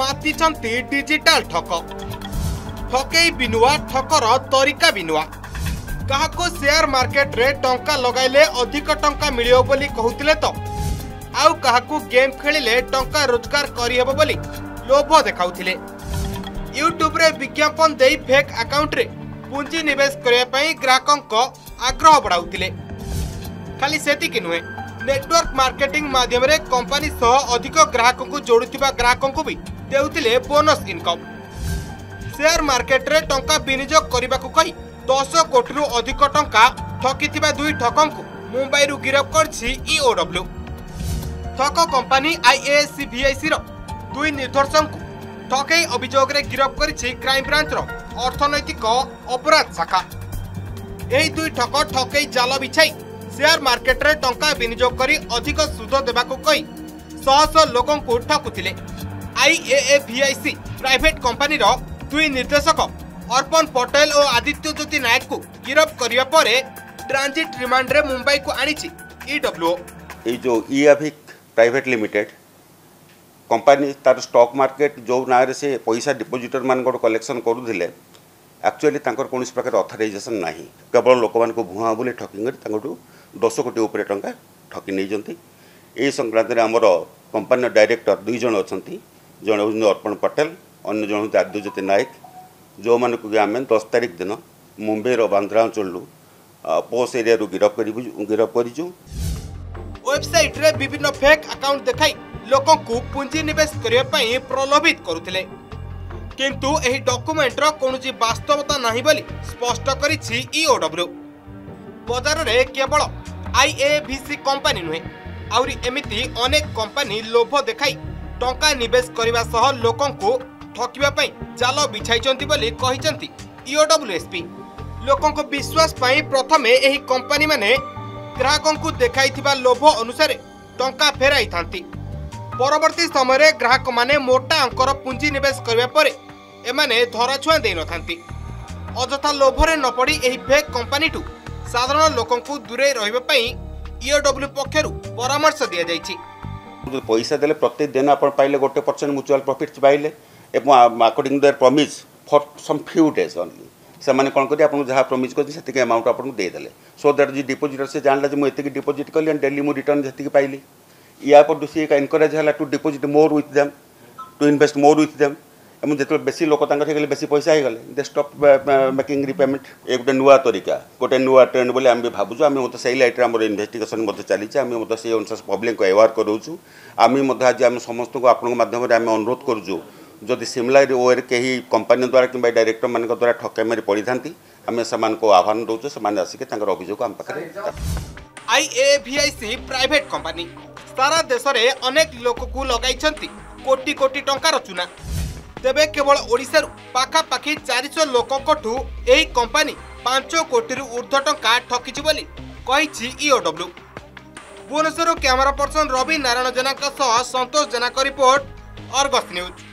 ମାତିଛନ୍ତି ଡିଜିଟାଲ ଠକ ଠକେଇ ବିନୁଆ ଠକର ତରିକା ବିନୁଆ କାହାକୁ ସେୟାର ମାର୍କେଟରେ ଟଙ୍କା ଲଗାଇଲେ ଅଧିକ ଟଙ୍କା ମିଳିବ ବୋଲି କହୁଥିଲେ ତ ଆଉ କାହାକୁ ଗେମ୍ ଖେଳିଲେ ଟଙ୍କା ରୋଜଗାର କରିହେବ ବୋଲି ଲୋଭ ଦେଖାଉଥିଲେ ୟୁଟ୍ୟୁବରେ ବିଜ୍ଞାପନ ଦେଇ ଫେକ୍ ଆକାଉଣ୍ଟରେ ପୁଞ୍ଜି ନିବେଶ କରିବା ପାଇଁ ଗ୍ରାହକଙ୍କ ଆଗ୍ରହ ବଢ଼ାଉଥିଲେ ଖାଲି ସେତିକି ନୁହେଁ নেটওয়ার্ক মার্কেটিং মাধ্যমে কম্পানি সহ অধিক গ্রাহকঙ্কু যোড়ুথিবা গ্রাহকঙ্কু বি দেউতিলে বোনস ইনকম ସେୟାର ମାର୍କେଟରେ ଟଙ୍କା ବିନିଯୋଗ କରିବାକୁ କହି ଦଶ କୋଟିରୁ ଅଧିକ ଟଙ୍କା ଠକିଥିବା ଦୁଇ ଠକଙ୍କୁ ମୁମ୍ବାଇରୁ ଗିରଫ କରିଛି ଇଓଡବ୍ଲ୍ୟୁ ଠକ କମ୍ପାନୀ ଆଇଏସିଭିଆଇସିର ଦୁଇ ନିର୍ଦ୍ଧର୍ଷଙ୍କୁ ଠକେଇ ଅଭିଯୋଗରେ ଗିରଫ କରିଛି କ୍ରାଇମବ୍ରାଞ୍ଚର ଅର୍ଥନୈତିକ ଅପରାଧ ଶାଖା ଏହି ଦୁଇ ଠକ ଠକେଇ ଜାଲ ବିଛାଇ ସେୟାର ମାର୍କେଟରେ ଟଙ୍କା ବିନିଯୋଗ କରି ଅଧିକ ସୁଧ ଦେବାକୁ କହି ଶହ ଶହ ଲୋକଙ୍କୁ ଠକୁଥିଲେ ଆଇଏଏଭିଆଇସି ପ୍ରାଇଭେଟ୍ କମ୍ପାନୀର ଦୁଇ ନିର୍ଦ୍ଦେଶକ ଅର୍ପଣ ପଟେଲ ଓ ଆଦିତ୍ୟ ଜ୍ୟୋତି ନାୟକକୁ ଗିରଫ କରିବା ପରେ ଟ୍ରାନ୍ଜିଟ୍ ରିମାଣ୍ଡରେ ମୁମ୍ବାଇକୁ ଆଣିଛି ଇଡବ୍ଲ୍ୟୁଓ ଏଇ ଯେଉଁ ଇଆଭିକ୍ ପ୍ରାଇଭେଟ୍ ଲିମିଟେଡ୍ କମ୍ପାନୀ ତାର ଷ୍ଟକ୍ ମାର୍କେଟ ଯେଉଁ ନାଁରେ ସେ ପଇସା ଡିପୋଜିଟର ମାନଙ୍କର କଲେକ୍ସନ୍ କରୁଥିଲେ एक्चुअली कौन प्रकार अथरइजेसन ना केवल लोक मूँ भुआ बोले ठकिंग दस कोटी उपर टा ठकी नहीं संक्रांत में आमर कंपानी डायरेक्टर दुईज अच्छा जड़े अर्पण पटेल अन्न हूँ आद्यज्योति नायक जो मानक आम दस तारिख दिन मुंबईर बांद्रा अंचल पोस् एरिया गिरफ्त कर गिरफ्त वेबसाइट विभिन्न फेक आकाउंट देखा लोक पुंजी नवेश प्रलोभित करुले କିନ୍ତୁ ଏହି ଡକୁମେଣ୍ଟର କୌଣସି ବାସ୍ତବତା ନାହିଁ ବୋଲି ସ୍ପଷ୍ଟ କରିଛି ଇଓଡବ୍ଲ୍ୟୁ ବଜାରରେ କେବଳ ଆଇଏଭିସି କମ୍ପାନୀ ନୁହେଁ ଆହୁରି ଏମିତି ଅନେକ କମ୍ପାନୀ ଲୋଭ ଦେଖାଇ ଟଙ୍କା ନିବେଶ କରିବା ସହ ଲୋକଙ୍କୁ ଠକିବା ପାଇଁ ଜାଲ ବିଛାଇଛନ୍ତି ବୋଲି କହିଛନ୍ତି ଇଓଡବ୍ଲ୍ୟୁଏସ୍ପି ଲୋକଙ୍କ ବିଶ୍ୱାସ ପାଇଁ ପ୍ରଥମେ ଏହି କମ୍ପାନୀମାନେ ଗ୍ରାହକଙ୍କୁ ଦେଖାଇଥିବା ଲୋଭ ଅନୁସାରେ ଟଙ୍କା ଫେରାଇଥାନ୍ତି ପରବର୍ତ୍ତୀ ସମୟରେ ଗ୍ରାହକମାନେ ମୋଟା ଅଙ୍କର ପୁଞ୍ଜି ନିବେଶ କରିବା ପରେ ଏମାନେ ଧରାଛୁଆଁ ଦେଇନଥାନ୍ତି ଅଯଥା ଲୋଭରେ ନ ପଡ଼ି ଏହି ଫେକ୍ କମ୍ପାନୀଠୁ ସାଧାରଣ ଲୋକଙ୍କୁ ଦୂରେଇ ରହିବା ପାଇଁ ଇଓଡବ୍ଲ୍ୟୁ ପକ୍ଷରୁ ପରାମର୍ଶ ଦିଆଯାଇଛି ପଇସା ଦେଲେ ପ୍ରତ୍ୟେକ ଦିନ ଆପଣ ପାଇଲେ ଗୋଟେ ପରସେଣ୍ଟ ମ୍ୟୁଚୁଆଲ୍ ପ୍ରଫିଟ୍ ପାଇଲେ ଏବଂ according their promise for some few days only ସେମାନେ କ'ଣ କରି ଆପଣଙ୍କୁ ଯାହା ପ୍ରମିଜ୍ କରିଛନ୍ତି ସେତିକି ଆମାଉଣ୍ଟ ଆପଣଙ୍କୁ ଦେଇଦେଲେ ସୋ ଦ୍ୟାଟ୍ ଯିଏ ଡିପୋଜିଟର ସେ ଜାଣିଲା ଯେ ମୁଁ ଏତିକି ଡିପୋଜିଟ୍ କଲି ଆଣ୍ଡ ଡେଲି ମୁଁ ରିଟର୍ଣ୍ଣ ଯେତିକି ପାଇଲି ୟା ପରଠୁ ସିଏ ଏନକରେଜ୍ ହେଲା to deposit more with them to invest more with them এবং যেতবে বেশি লোক তাঙ্কর হয়ে গেলে বেশি পয়সা হয়ে গেলে দে স্টপ মেকিং রিপেমেন্ট এ গোটে নূয়া তরিকা গোটে নূয়া ট্রেন্ড বলে আমি ভাবুছু আমি মতো সেই লাইটরে আমার ইনভেস্টিগেসন মধ্যে চালিছে আমি মতো সেই অনুসারে পব্লিক আওয়ার করছু আমি মধ্যে আজ আমি সমস্ত আপনার মাধ্যমে আমি অনুরোধ করছু যদি সিমিলার ওয়ের কেহি কোম্পানি দ্বারা কিংবা ডাইরেক্টর মান দ্বারা ঠকামিরে পড়িথান্তি আমি সেমানকো আহ্বান দউছু সেমানে আসিকি তাঙ্কর অভিযোগ আম পাখরে আইএভিআইসি প্রাইভেট কোম্পানি সারা দেশরে অনেক লোককু লগাইছন্তি কোটি কোটি টঙ্কার চুনা ତେବେ କେବଳ ଓଡ଼ିଶାରୁ ପାଖାପାଖି ଚାରିଶହ ଲୋକଙ୍କଠୁ ଏହି କମ୍ପାନୀ ପାଞ୍ଚ କୋଟିରୁ ଉର୍ଦ୍ଧ୍ୱ ଟଙ୍କା ଠକିଛି ବୋଲି କହିଛି ଇଓଡବ୍ଲ୍ୟୁ ଭୁବନେଶ୍ୱରରୁ କ୍ୟାମେରା ପର୍ସନ ରବି ନାରାୟଣ ଜେନାଙ୍କ ସହ ସନ୍ତୋଷ ଜେନାଙ୍କ ରିପୋର୍ଟ ଅର୍ଗସ୍ ନ୍ୟୁଜ୍